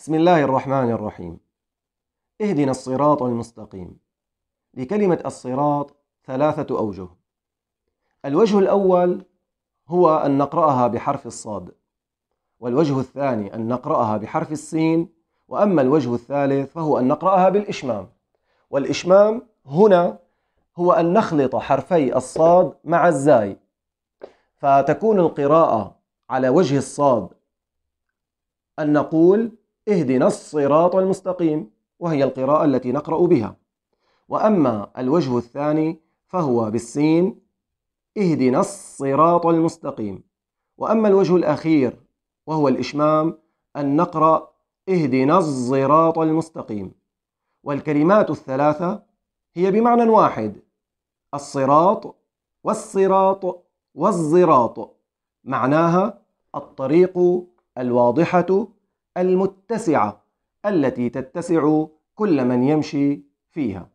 بسم الله الرحمن الرحيم. اهدنا الصراط المستقيم. لكلمة الصراط ثلاثة أوجه. الوجه الأول هو أن نقرأها بحرف الصاد. والوجه الثاني أن نقرأها بحرف السين. وأما الوجه الثالث فهو أن نقرأها بالإشمام. والإشمام هنا هو أن نخلط حرفي الصاد مع الزاي. فتكون القراءة على وجه الصاد. أن نقول اهدنا الصراط المستقيم وهي القراءة التي نقرأ بها. وأما الوجه الثاني فهو بالسين اهدنا الصراط المستقيم. وأما الوجه الأخير وهو الإشمام أن نقرأ اهدنا الصراط المستقيم. والكلمات الثلاثة هي بمعنى واحد الصراط والصراط والزراط. معناها الطريق الواضحة المتسعة التي تتسع كل من يمشي فيها.